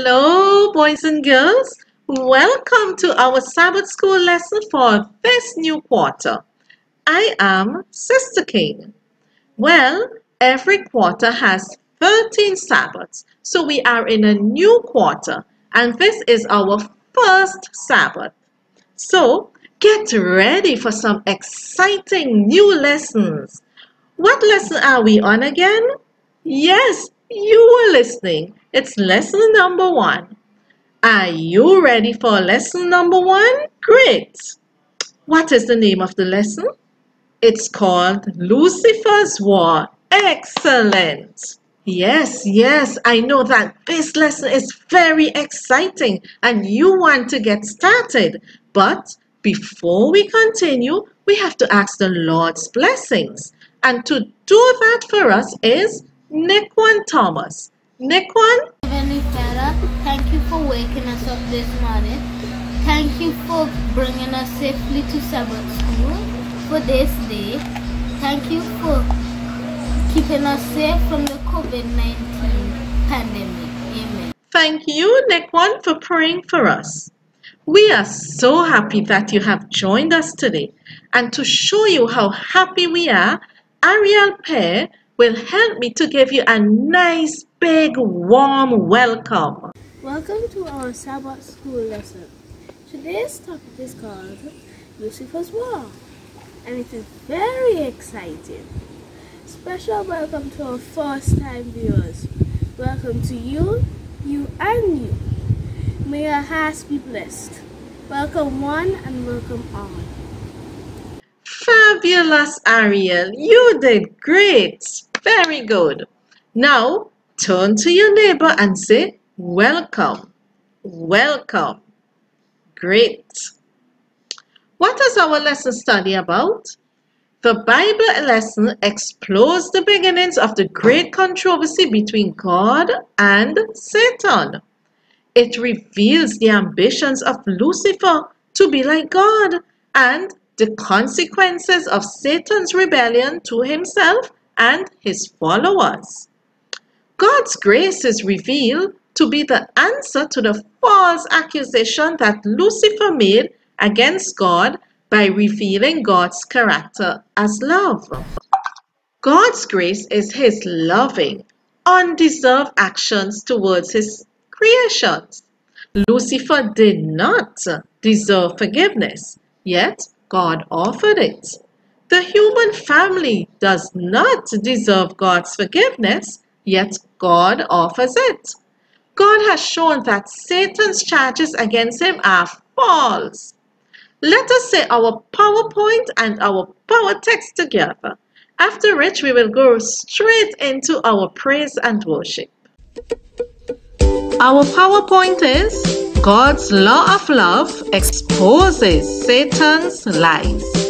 Hello, boys and girls. Welcome to our Sabbath School lesson for this new quarter. I am Sister King. Well, every quarter has 13 Sabbaths, so we are in a new quarter, and this is our first Sabbath. So, get ready for some exciting new lessons. What lesson are we on again? Yes, you were listening. It's lesson number one. Are you ready for lesson number one? Great. What is the name of the lesson? It's called Lucifer's War. Excellent. Yes, yes, I know that this lesson is very exciting and you want to get started. But before we continue, we have to ask the Lord's blessings. And to do that for us is Nikwan Thomas. Nikwan? Heavenly Father, thank you for waking us up this morning. Thank you for bringing us safely to Sabbath school for this day. Thank you for keeping us safe from the COVID-19 pandemic. Amen. Thank you, Nikwan, for praying for us. We are so happy that you have joined us today. And to show you how happy we are, Ariel Pear will help me to give you a nice, big, warm welcome. Welcome to our Sabbath school lesson. Today's topic is called Lucifer's War, and it is very exciting. Special welcome to our first time viewers. Welcome to you, you, and you. May our hearts be blessed. Welcome one and welcome all. Fabulous, Ariel. You did great. Very good. Now, turn to your neighbor and say, Welcome. Welcome. Great. What is our lesson study about? The Bible lesson explores the beginnings of the great controversy between God and Satan. It reveals the ambitions of Lucifer to be like God and the consequences of Satan's rebellion to himself and his followers. God's grace is revealed to be the answer to the false accusation that Lucifer made against God by revealing God's character as love. God's grace is his loving, undeserved actions towards his creations. Lucifer did not deserve forgiveness, yet God offered it. The human family does not deserve God's forgiveness, yet God offers it. God has shown that Satan's charges against him are false. Let us say our PowerPoint and our power text together, after which we will go straight into our praise and worship. Our PowerPoint is God's law of love exposes Satan's lies.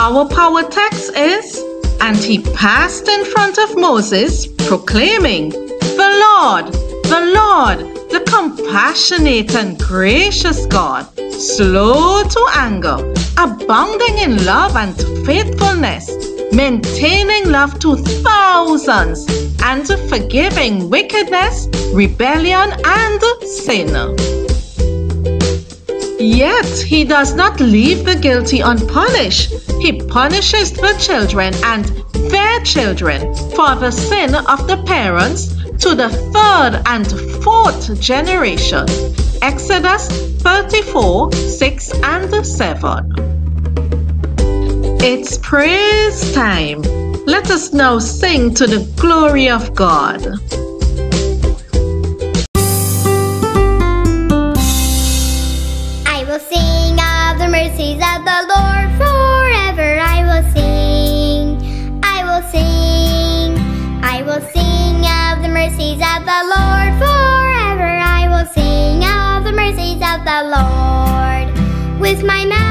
Our power text is And he passed in front of Moses, proclaiming, The Lord, the Lord, the compassionate and gracious God, slow to anger, abounding in love and faithfulness, maintaining love to thousands, and forgiving wickedness, rebellion, and sin. Yet he does not leave the guilty unpunished. He punishes the children and their children for the sin of the parents to the third and fourth generation. Exodus 34 6 and 7. It's praise time. Let us now sing to the glory of God. Mercies of the Lord forever. I will sing, I will sing, I will sing of the mercies of the Lord forever. I will sing of the mercies of the Lord with my mouth.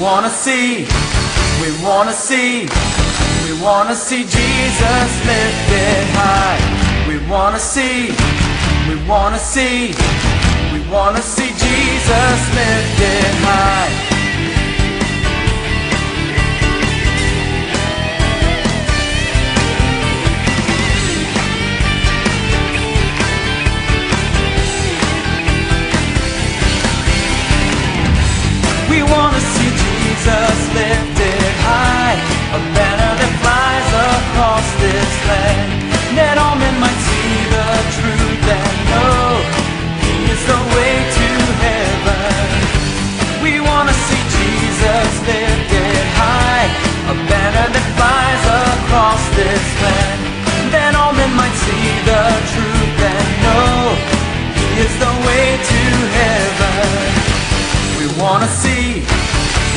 Wanna see, we wanna see, we wanna see Jesus lifted high. We wanna see, we wanna see, we wanna see Jesus lifted high. We wanna see that all men might see the truth and know He is the way to heaven. We wanna see Jesus lifted high, a banner that flies across this land, that all men might see the truth and know He is the way to heaven. We wanna see,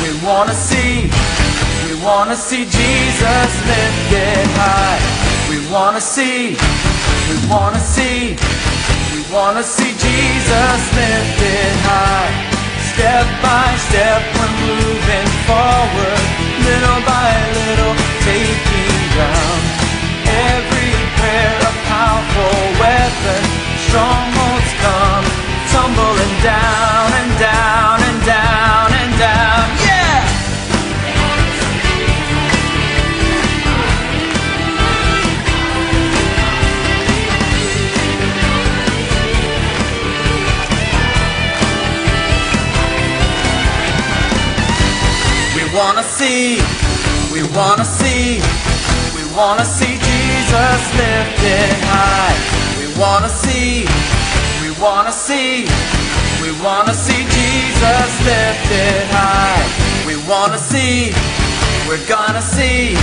we wanna see, we wanna see Jesus lifted high. We wanna see, we wanna see, we wanna see Jesus lifted high. Step by step we're moving forward, little by little taking ground. Every prayer a powerful weapon, strongholds come tumbling down and down wanna see, we wanna see, we wanna see Jesus lifted high. We wanna see, we wanna see, we wanna see Jesus lifted high. We wanna see, we're gonna see,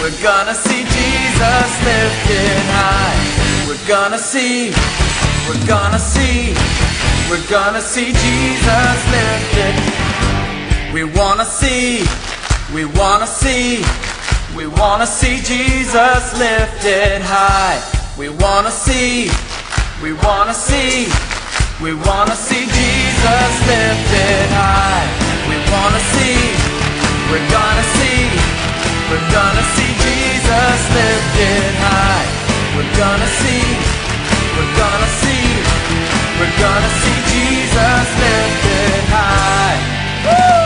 we're gonna see Jesus lifted high. We're gonna see, we're gonna see, we're gonna see Jesus lifted see, we wanna see, we wanna see Jesus lifted high. We wanna see, we wanna see, we wanna see Jesus lifted high. We wanna see, we're gonna see, we're gonna see Jesus lifted high. We're gonna see, we're gonna see, we're gonna see Jesus lifted high. How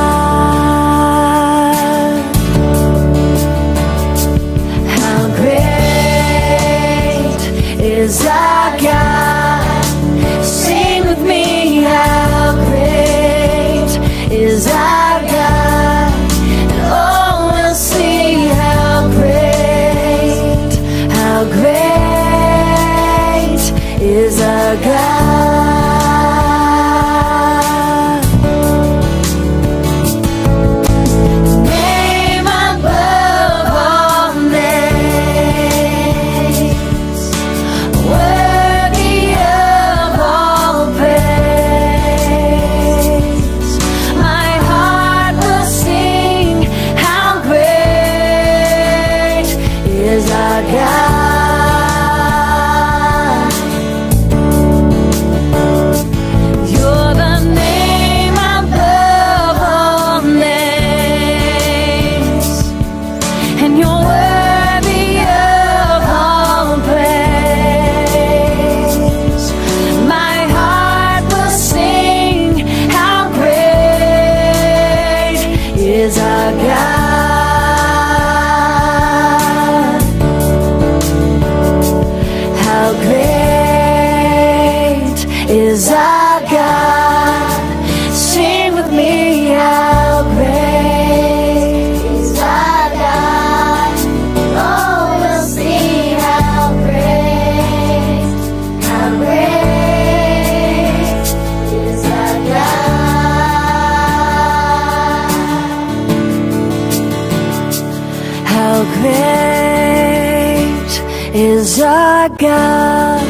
God.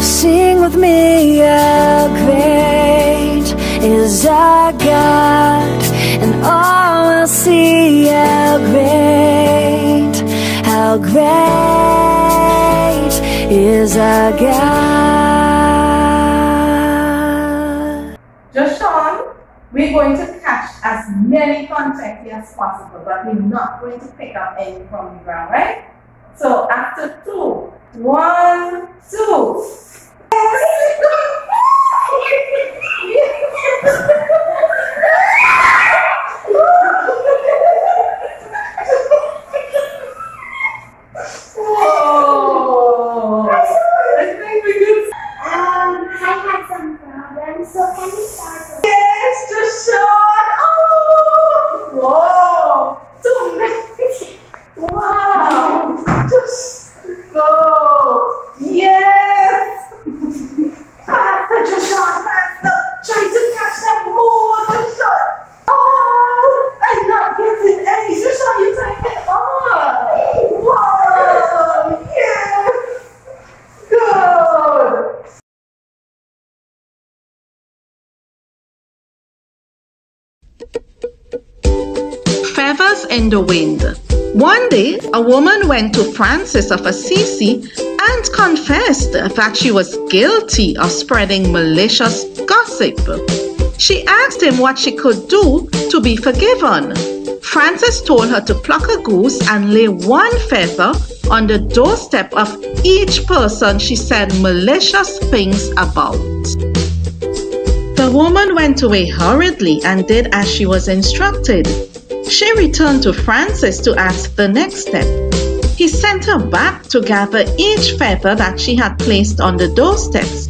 Sing with me, how great is our God, and all will see how great, how great is our God. Just Sean, we're going to catch as many confetti as possible, but we're not going to pick up any from the ground, right? So after two, one, two. Whoa! The wind. One day, a woman went to Francis of Assisi and confessed that she was guilty of spreading malicious gossip. She asked him what she could do to be forgiven. Francis told her to pluck a goose and lay one feather on the doorstep of each person she said malicious things about. The woman went away hurriedly and did as she was instructed. She returned to Francis to ask the next step. He sent her back to gather each feather that she had placed on the doorsteps.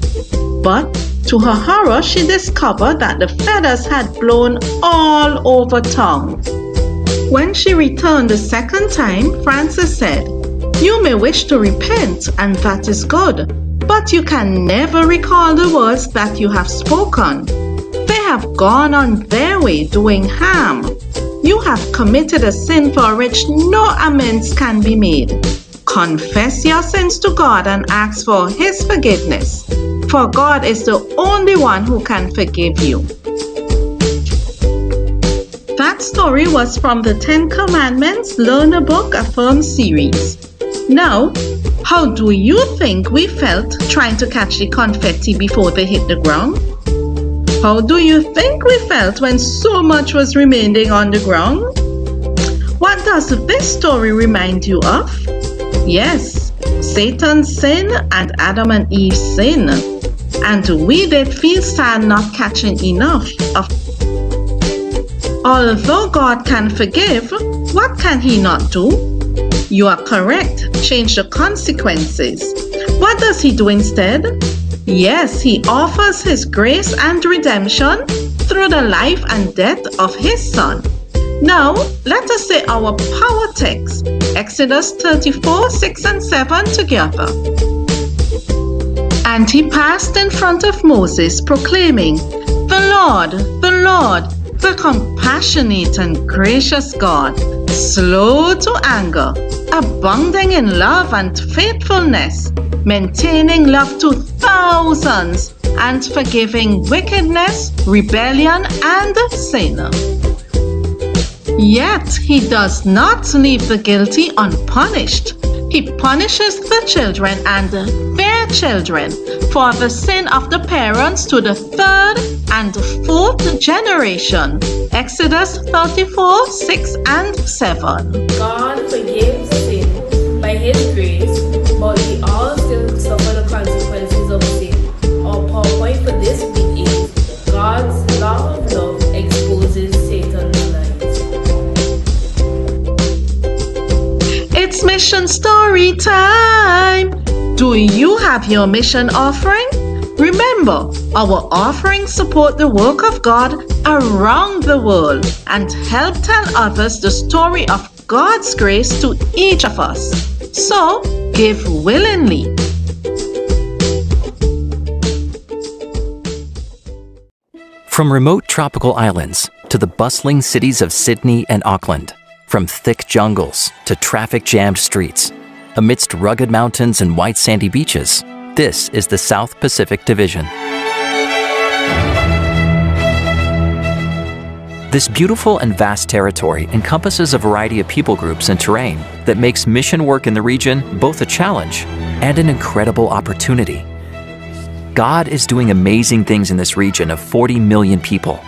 But to her horror, she discovered that the feathers had blown all over town. When she returned the second time, Francis said, You may wish to repent, and that is good, but you can never recall the words that you have spoken. They have gone on their way doing harm. You have committed a sin for which no amends can be made. Confess your sins to God and ask for His forgiveness, for God is the only one who can forgive you. That story was from the Ten Commandments Learn a Book Affirm series. Now, how do you think we felt trying to catch the confetti before they hit the ground? How do you think we felt when so much was remaining on the ground? What does this story remind you of? Yes, Satan's sin and Adam and Eve's sin. And we did feel sad not catching enough of. Although God can forgive, what can He not do? You are correct. Change the consequences. What does He do instead? Yes, He offers His grace and redemption through the life and death of His Son. Now, let us say our power text, Exodus 34 6 and 7 together. And he passed in front of Moses, proclaiming, The Lord, the Lord, the compassionate and gracious God, slow to anger, abounding in love and faithfulness, maintaining love to thousands, and forgiving wickedness, rebellion, and sin. Yet he does not leave the guilty unpunished. He punishes the children and their children for the sin of the parents to the third and fourth generation. Exodus 34 6 and 7. God forgives mission story time. Do you have your mission offering? Remember, our offerings support the work of God around the world and help tell others the story of God's grace to each of us. So, give willingly. From remote tropical islands to the bustling cities of Sydney and Auckland, from thick jungles to traffic jammed streets, Amidst rugged mountains and white sandy beaches, this is the South Pacific Division. This beautiful and vast territory encompasses a variety of people groups and terrain that makes mission work in the region both a challenge and an incredible opportunity. God is doing amazing things in this region of 40 million people.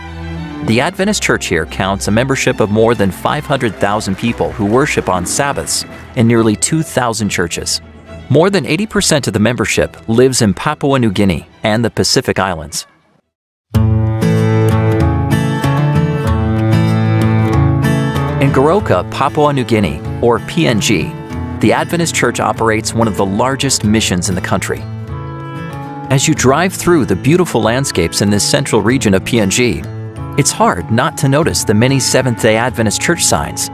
The Adventist Church here counts a membership of more than 500,000 people who worship on Sabbaths in nearly 2,000 churches. More than 80% of the membership lives in Papua New Guinea and the Pacific Islands. In Goroka, Papua New Guinea, or PNG, the Adventist Church operates one of the largest missions in the country. As you drive through the beautiful landscapes in this central region of PNG, it's hard not to notice the many Seventh day Adventist church signs.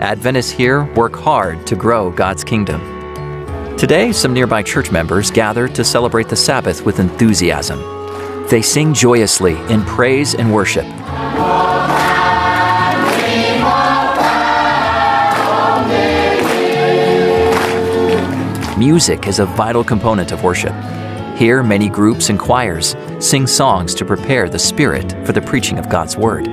Adventists here work hard to grow God's kingdom. Today, some nearby church members gather to celebrate the Sabbath with enthusiasm. They sing joyously in praise and worship. Music is a vital component of worship. Here, many groups and choirs sing songs to prepare the Spirit for the preaching of God's Word.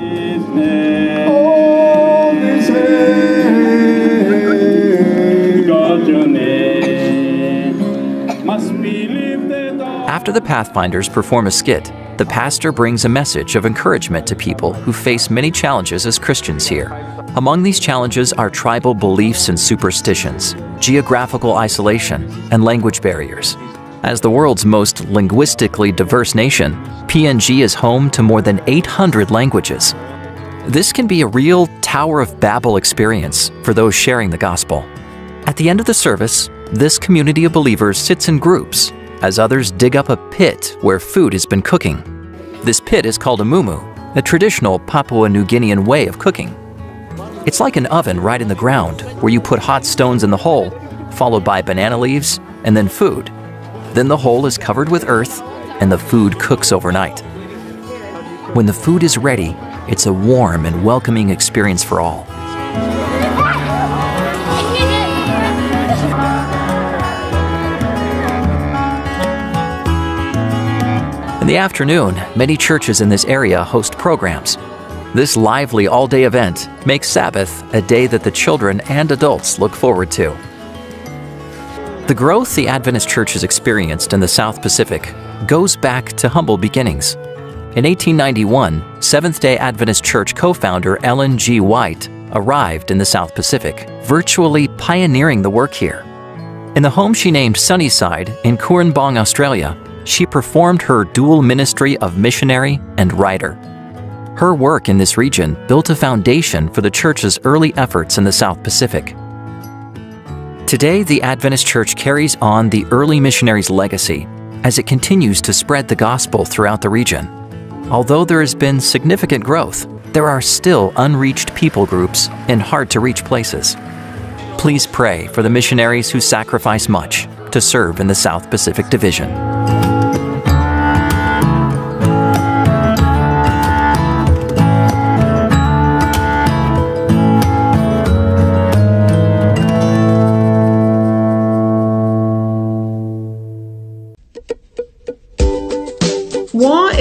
After the Pathfinders perform a skit, the pastor brings a message of encouragement to people who face many challenges as Christians here. Among these challenges are tribal beliefs and superstitions, geographical isolation, and language barriers. As the world's most linguistically diverse nation, PNG is home to more than 800 languages. This can be a real Tower of Babel experience for those sharing the gospel. At the end of the service, this community of believers sits in groups as others dig up a pit where food has been cooking. This pit is called a mumu, a traditional Papua New Guinean way of cooking. It's like an oven right in the ground where you put hot stones in the hole, followed by banana leaves and then food. Then the hole is covered with earth and the food cooks overnight. When the food is ready, it's a warm and welcoming experience for all. In the afternoon, many churches in this area host programs. This lively all day event makes Sabbath a day that the children and adults look forward to. The growth the Adventist Church has experienced in the South Pacific goes back to humble beginnings. In 1891, Seventh day Adventist Church co founder Ellen G. White arrived in the South Pacific, virtually pioneering the work here. In the home she named Sunnyside in Cooranbong, Australia, she performed her dual ministry of missionary and writer. Her work in this region built a foundation for the church's early efforts in the South Pacific. Today, the Adventist Church carries on the early missionaries' legacy as it continues to spread the gospel throughout the region. Although there has been significant growth, there are still unreached people groups in hard to reach places. Please pray for the missionaries who sacrifice much to serve in the South Pacific Division.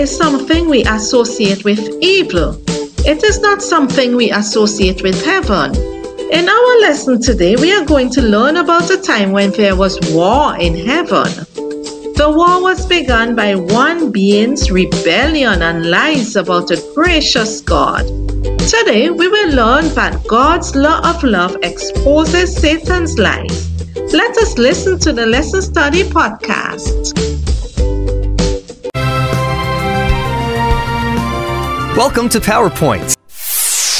Is something we associate with evil. It is not something we associate with heaven. In our lesson today, we are going to learn about a time when there was war in heaven. The war was begun by one being's rebellion and lies about a gracious God. Today, we will learn that God's law of love exposes Satan's lies. Let us listen to the Lesson Study podcast. Welcome to PowerPoints.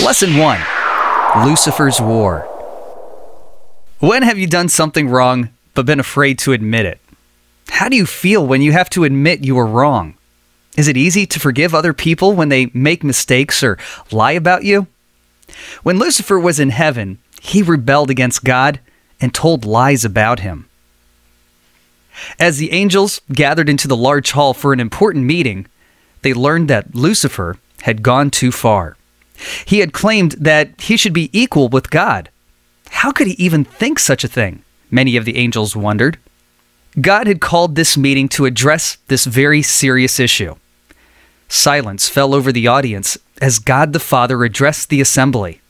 Lesson 1 Lucifer's War. When have you done something wrong but been afraid to admit it? How do you feel when you have to admit you were wrong? Is it easy to forgive other people when they make mistakes or lie about you? When Lucifer was in heaven, he rebelled against God and told lies about him. As the angels gathered into the large hall for an important meeting, they learned that Lucifer had gone too far. He had claimed that he should be equal with God. How could he even think such a thing? Many of the angels wondered. God had called this meeting to address this very serious issue. Silence fell over the audience as God the Father addressed the assembly.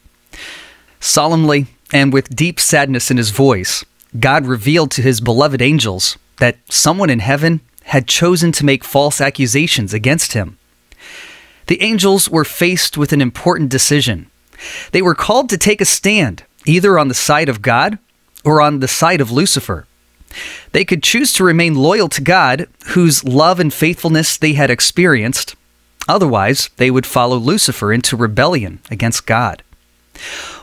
Solemnly and with deep sadness in his voice, God revealed to his beloved angels that someone in heaven had chosen to make false accusations against him. The angels were faced with an important decision. They were called to take a stand, either on the side of God or on the side of Lucifer. They could choose to remain loyal to God, whose love and faithfulness they had experienced. Otherwise, they would follow Lucifer into rebellion against God.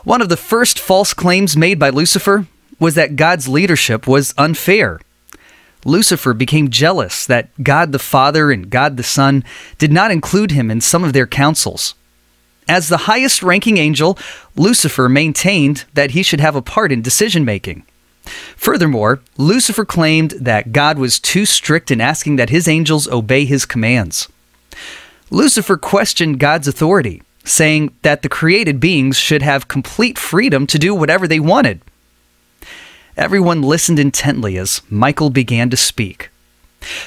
One of the first false claims made by Lucifer was that God's leadership was unfair. Lucifer became jealous that God the Father and God the Son did not include him in some of their councils. As the highest ranking angel, Lucifer maintained that he should have a part in decision making. Furthermore, Lucifer claimed that God was too strict in asking that his angels obey his commands. Lucifer questioned God's authority, saying that the created beings should have complete freedom to do whatever they wanted. Everyone listened intently as Michael began to speak.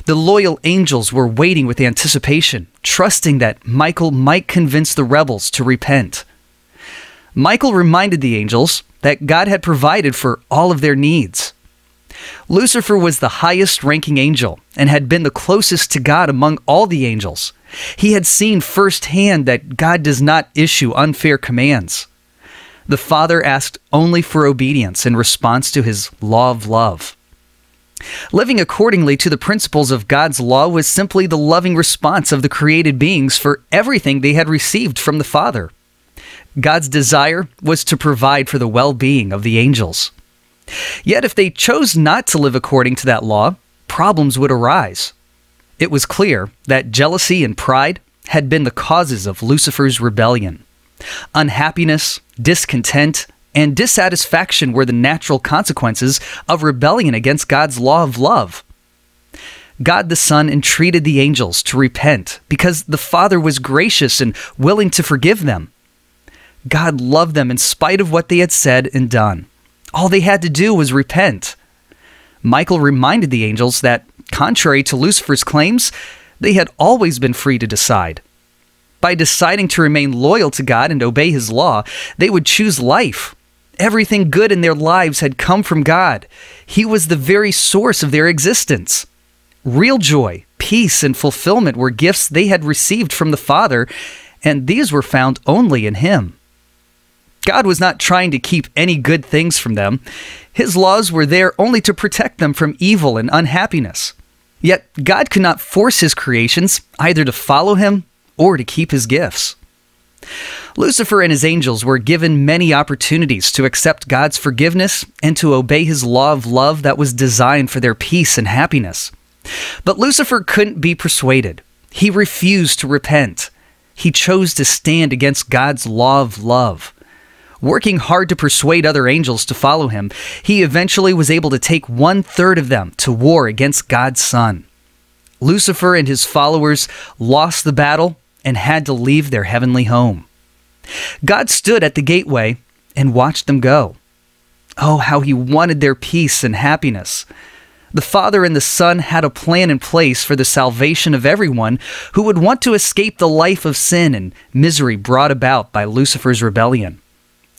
The loyal angels were waiting with anticipation, trusting that Michael might convince the rebels to repent. Michael reminded the angels that God had provided for all of their needs. Lucifer was the highest ranking angel and had been the closest to God among all the angels. He had seen firsthand that God does not issue unfair commands. The Father asked only for obedience in response to his law of love. Living accordingly to the principles of God's law was simply the loving response of the created beings for everything they had received from the Father. God's desire was to provide for the well being of the angels. Yet, if they chose not to live according to that law, problems would arise. It was clear that jealousy and pride had been the causes of Lucifer's rebellion. Unhappiness, discontent, and dissatisfaction were the natural consequences of rebellion against God's law of love. God the Son entreated the angels to repent because the Father was gracious and willing to forgive them. God loved them in spite of what they had said and done. All they had to do was repent. Michael reminded the angels that, contrary to Lucifer's claims, they had always been free to decide. By deciding to remain loyal to God and obey His law, they would choose life. Everything good in their lives had come from God. He was the very source of their existence. Real joy, peace, and fulfillment were gifts they had received from the Father, and these were found only in Him. God was not trying to keep any good things from them. His laws were there only to protect them from evil and unhappiness. Yet God could not force his creations either to follow him or to keep his gifts. Lucifer and his angels were given many opportunities to accept God's forgiveness and to obey his law of love that was designed for their peace and happiness. But Lucifer couldn't be persuaded. He refused to repent. He chose to stand against God's law of love. Working hard to persuade other angels to follow him, he eventually was able to take one third of them to war against God's Son. Lucifer and his followers lost the battle and had to leave their heavenly home. God stood at the gateway and watched them go. Oh, how he wanted their peace and happiness. The Father and the Son had a plan in place for the salvation of everyone who would want to escape the life of sin and misery brought about by Lucifer's rebellion.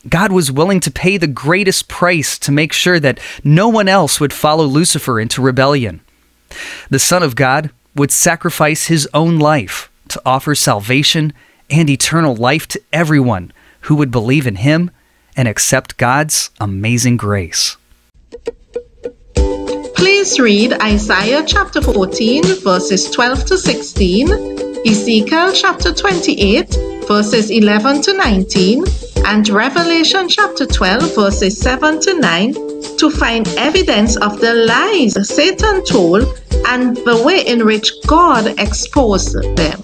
God was willing to pay the greatest price to make sure that no one else would follow Lucifer into rebellion. The Son of God would sacrifice his own life to offer salvation and eternal life to everyone who would believe in him and accept God's amazing grace. Please read Isaiah chapter 14, verses 12 to 16, Ezekiel chapter 28, verses 11 to 19, and Revelation chapter 12, verses 7 to 9 to find evidence of the lies Satan told and the way in which God exposed them.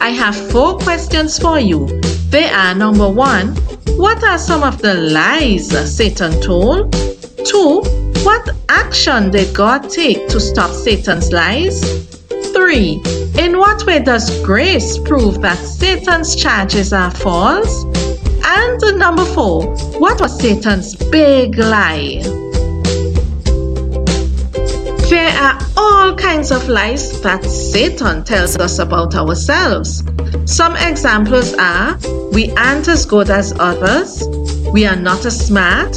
I have four questions for you. They are number one, what are some of the lies Satan told? Two, what action did God take to stop Satan's lies? 3. In what way does grace prove that Satan's charges are false? And number four, what was Satan's big lie? There are all kinds of lies that Satan tells us about ourselves. Some examples are we aren't as good as others, we are not as smart,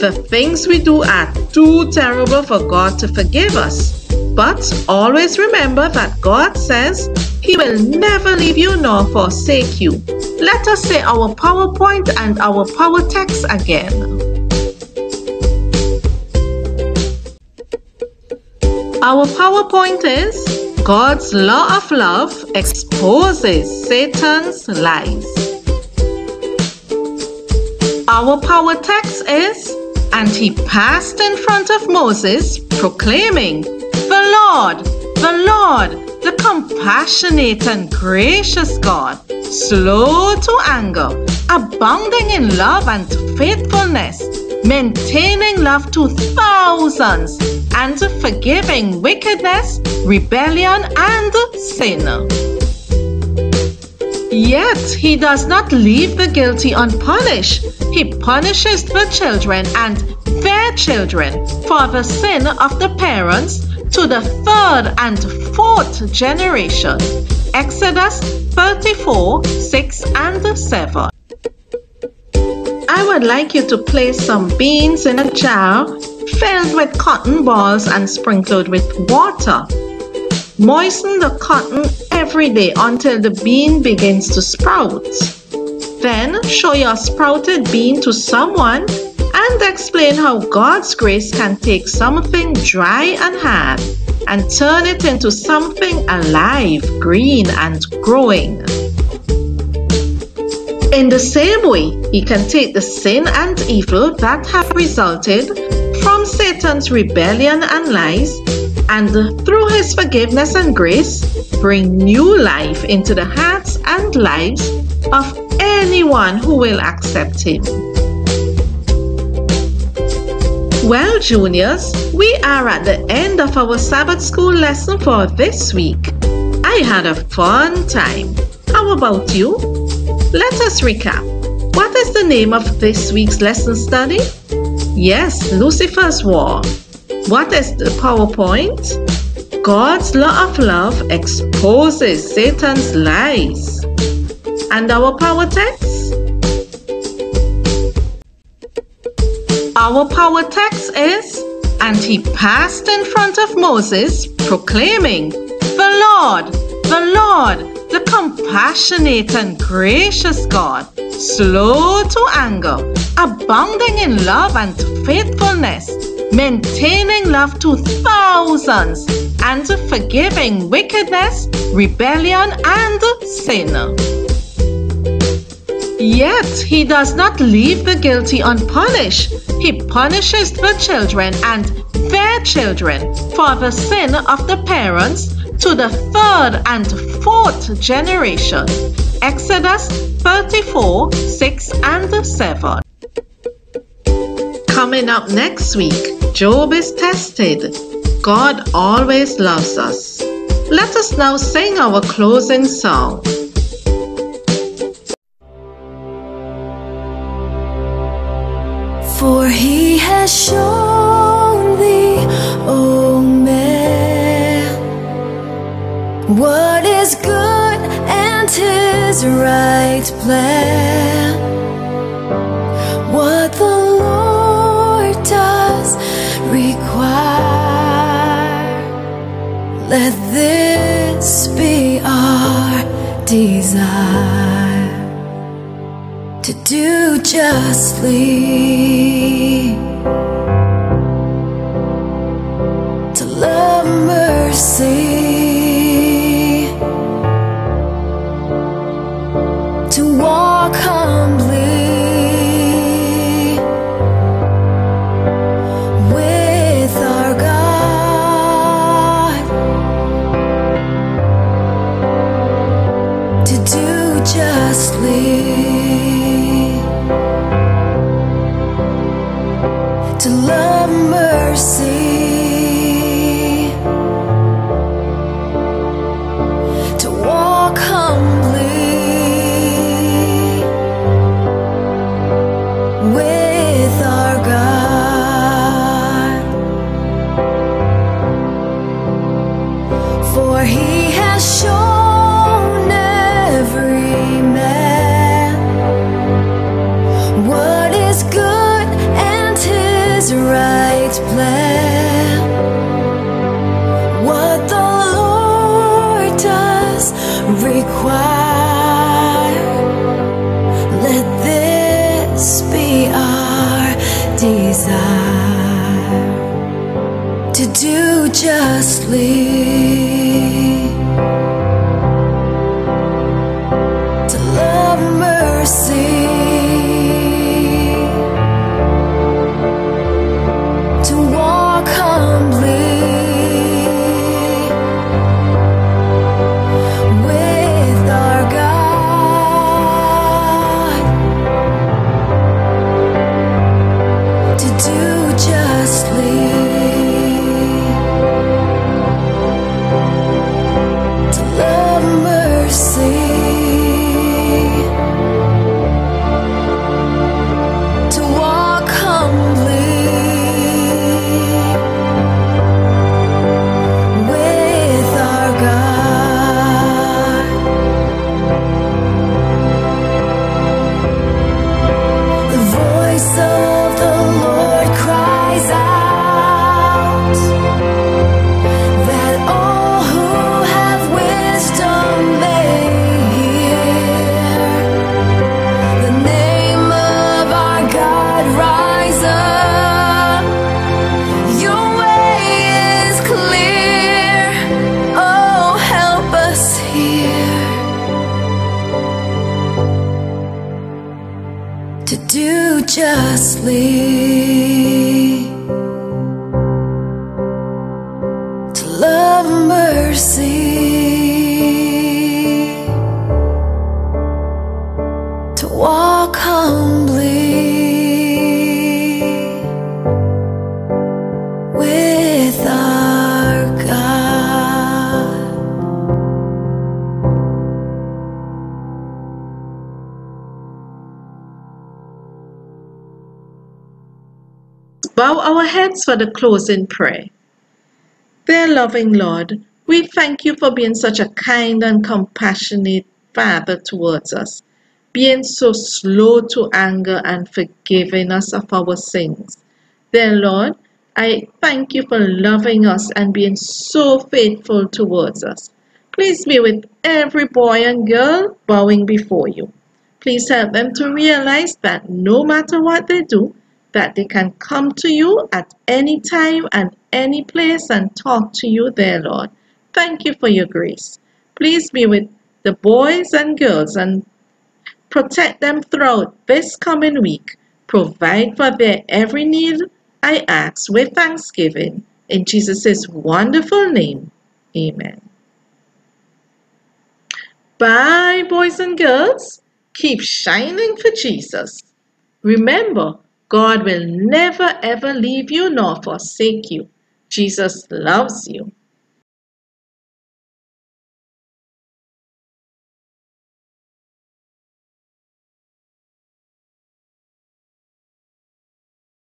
the things we do are too terrible for God to forgive us. But always remember that God says He will never leave you nor forsake you. Let us say our PowerPoint and our power text again. Our PowerPoint is God's law of love exposes Satan's lies. Our power text is And he passed in front of Moses, proclaiming, Lord, the Lord, the compassionate and gracious God, slow to anger, abounding in love and faithfulness, maintaining love to thousands, and forgiving wickedness, rebellion, and sin. Yet he does not leave the guilty unpunished. He punishes the children and their children for the sin of the parents to the third and fourth generation. Exodus 34 6 and 7. I would like you to place some beans in a jar filled with cotton balls and sprinkled with water. Moisten the cotton every day until the bean begins to sprout. Then show your sprouted bean to someone and explain how God's grace can take something dry and hard and turn it into something alive, green, and growing. In the same way, He can take the sin and evil that have resulted from Satan's rebellion and lies, and through His forgiveness and grace, bring new life into the hearts and lives of anyone who will accept Him. Well, juniors, we are at the end of our Sabbath school lesson for this week. I had a fun time. How about you? Let us recap. What is the name of this week's lesson study? Yes, Lucifer's War. What is the PowerPoint? God's law of love exposes Satan's lies. And our power text? Our power text is And he passed in front of Moses, proclaiming, The Lord, the Lord, the compassionate and gracious God, slow to anger, abounding in love and faithfulness, maintaining love to thousands, and forgiving wickedness, rebellion, and sin. Yet he does not leave the guilty unpunished. He punishes the children and their children for the sin of the parents to the third and fourth generation. Exodus 34 6 and 7. Coming up next week, Job is tested. God always loves us. Let us now sing our closing song. For he has shown thee, O man, what is good and his right plan. What the Lord does require. Let this be our desire to do justly, to love mercy, for the closing prayer. Dear loving Lord, we thank you for being such a kind and compassionate Father towards us, being so slow to anger and forgiving us of our sins. Dear Lord, I thank you for loving us and being so faithful towards us. Please be with every boy and girl bowing before you. Please help them to realize that no matter what they do, that they can come to you at any time and any place and talk to you there, Lord. Thank you for your grace. Please be with the boys and girls and protect them throughout this coming week. Provide for their every need, I ask with thanksgiving. In Jesus' wonderful name, amen. Bye, boys and girls. Keep shining for Jesus. Remember, God will never ever leave you nor forsake you. Jesus loves you.